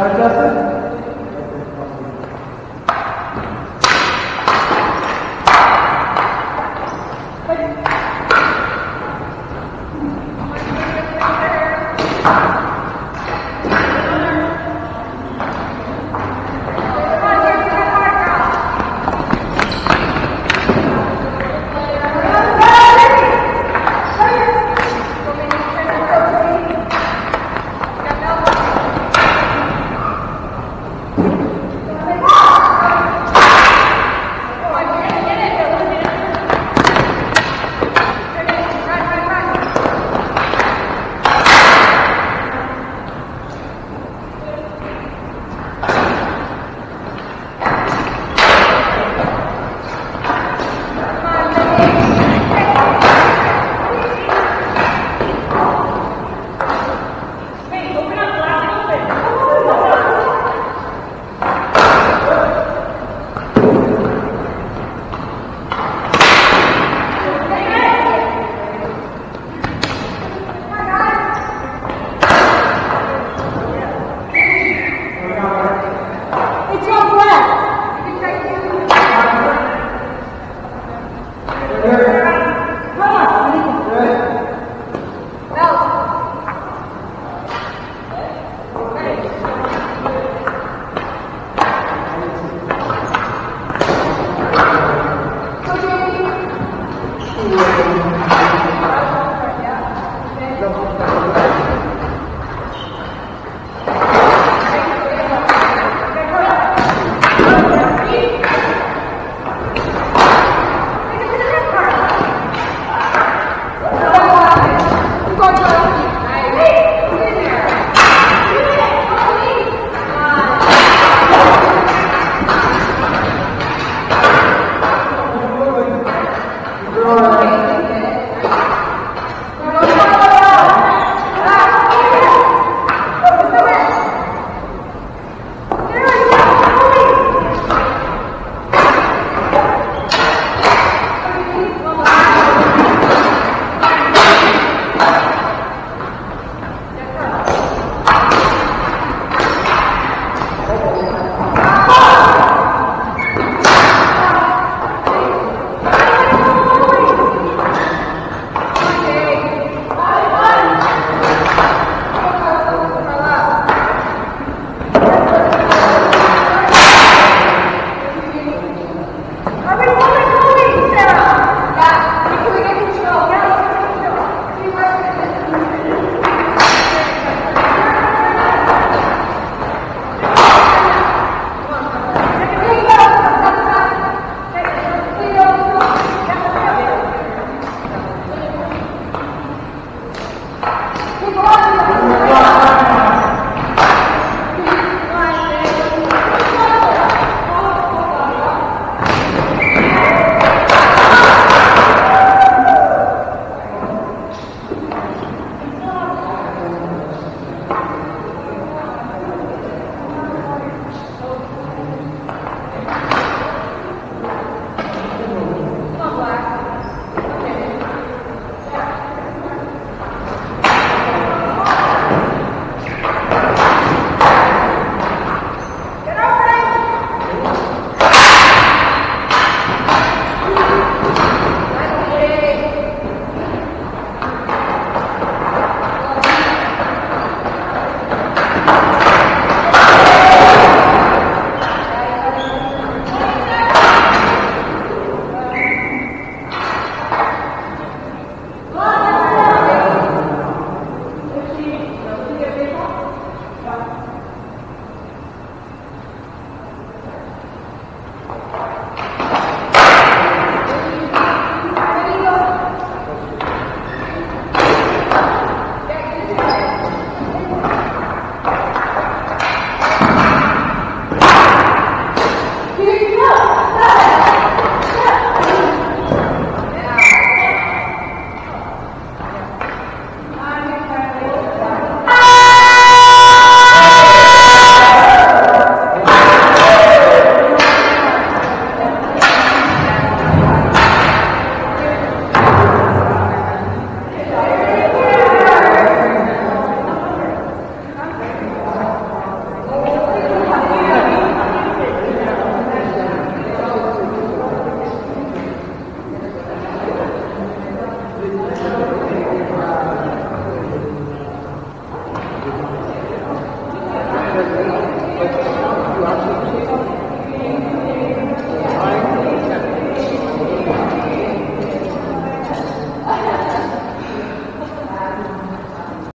Now, Justin.